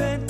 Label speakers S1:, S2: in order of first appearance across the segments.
S1: been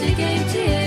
S2: just a to you.